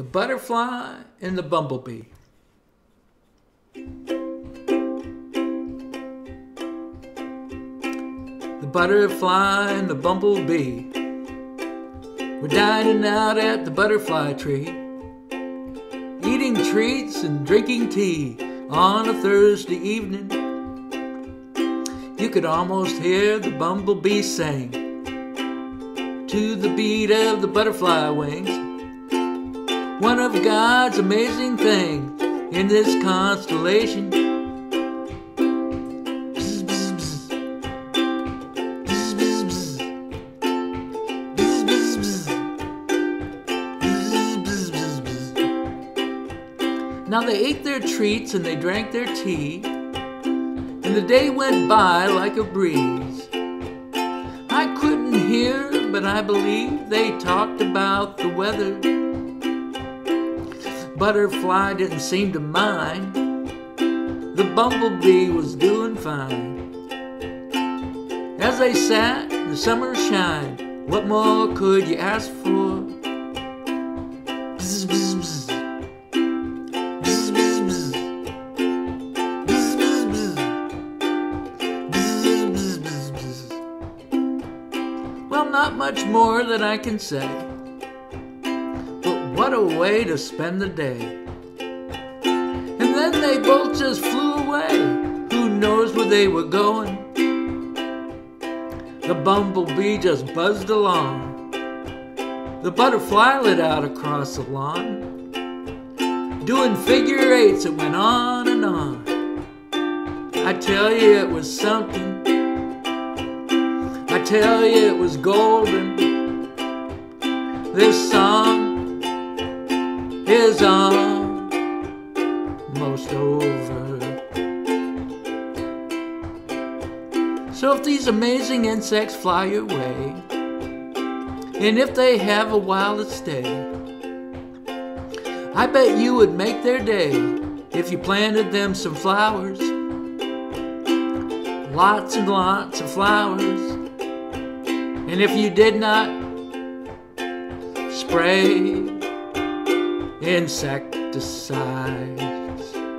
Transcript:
The Butterfly and the Bumblebee. The butterfly and the bumblebee were dining out at the butterfly tree, eating treats and drinking tea on a Thursday evening. You could almost hear the bumblebee sing to the beat of the butterfly wings. One of God's amazing things in this constellation. Now they ate their treats and they drank their tea, and the day went by like a breeze. I couldn't hear, but I believe they talked about the weather. Butterfly didn't seem to mind. The bumblebee was doing fine. As they sat, the summer shined. What more could you ask for? Bzz, bzz, bzz. Well, not much more that I can say. What a way to spend the day. And then they both just flew away. Who knows where they were going? The bumblebee just buzzed along. The butterfly lit out across the lawn. Doing figure eights, it went on and on. I tell you, it was something. I tell you, it was golden. This song is almost over. So if these amazing insects fly your way, and if they have a while to stay, I bet you would make their day if you planted them some flowers. Lots and lots of flowers. And if you did not spray insecticides.